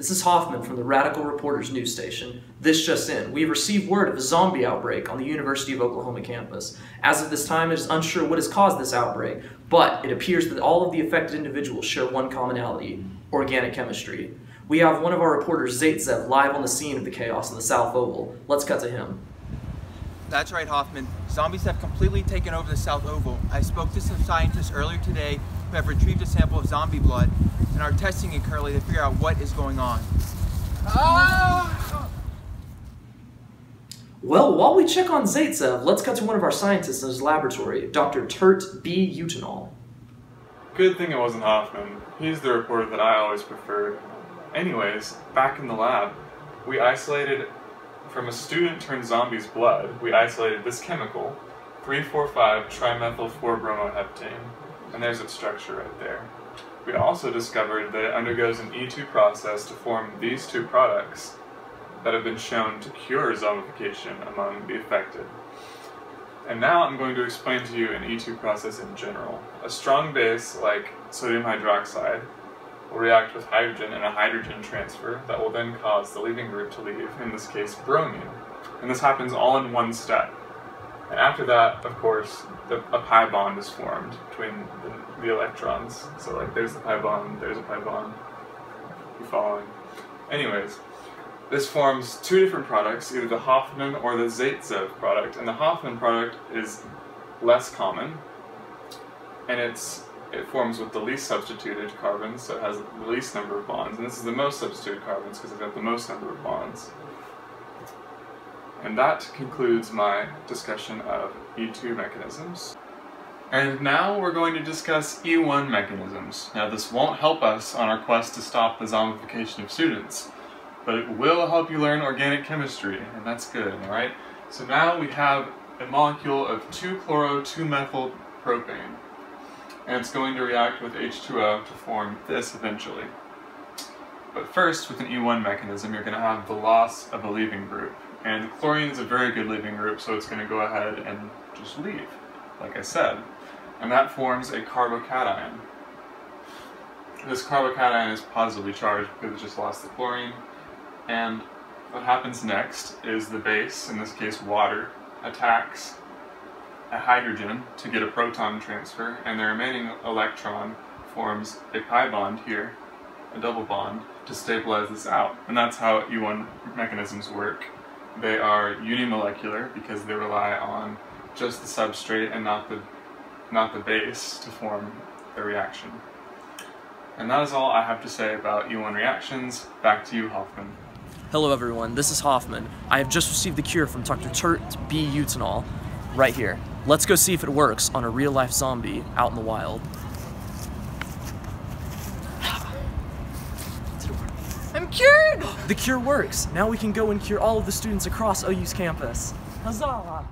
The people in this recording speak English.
This is Hoffman from the Radical Reporters news station. This just in, we have received word of a zombie outbreak on the University of Oklahoma campus. As of this time, it is unsure what has caused this outbreak, but it appears that all of the affected individuals share one commonality, organic chemistry. We have one of our reporters, Zaitsev, live on the scene of the chaos in the South Oval. Let's cut to him. That's right, Hoffman. Zombies have completely taken over the South Oval. I spoke to some scientists earlier today who have retrieved a sample of zombie blood and are testing it currently to figure out what is going on. Well, while we check on Zaitsev, let's cut to one of our scientists in his laboratory, Dr. Turt B. Utenal. Good thing it wasn't Hoffman. He's the reporter that I always preferred. Anyways, back in the lab, we isolated from a student turned zombie's blood, we isolated this chemical, 3,4,5-trimethyl-4-bromoheptane, and there's its structure right there. We also discovered that it undergoes an E2 process to form these two products that have been shown to cure zombification among the affected. And now I'm going to explain to you an E2 process in general. A strong base, like sodium hydroxide, will react with hydrogen in a hydrogen transfer that will then cause the leaving group to leave, in this case bromine. And this happens all in one step. And after that, of course, the, a pi bond is formed between the, the, electrons. So like there's the pi bond, there's a pi bond. You following? Anyways, this forms two different products, either the Hofmann or the Zaitsev product. And the Hofmann product is less common, and it's it forms with the least substituted carbons, so it has the least number of bonds. And this is the most substituted carbons because it's got the most number of bonds. And that concludes my discussion of E2 mechanisms. And now we're going to discuss E1 mechanisms. Now this won't help us on our quest to stop the zombification of students, but it will help you learn organic chemistry, and that's good, alright? So now we have a molecule of 2-chloro-2-methylpropane, and it's going to react with H2O to form this eventually. But first, with an E1 mechanism, you're going to have the loss of a leaving group. And chlorine is a very good leaving group, so it's going to go ahead and just leave, like I said. And that forms a carbocation. This carbocation is positively charged because it just lost the chlorine. And what happens next is the base, in this case water, attacks a hydrogen to get a proton transfer, and the remaining electron forms a pi bond here, a double bond, to stabilize this out. And that's how E1 mechanisms work. They are unimolecular because they rely on just the substrate and not the, not the base to form the reaction. And that is all I have to say about E1 reactions. Back to you, Hoffman. Hello everyone, this is Hoffman. I have just received the cure from Dr. Turt B. Utenal right here. Let's go see if it works on a real life zombie out in the wild. cured! The cure works. Now we can go and cure all of the students across OU's campus. Huzzah!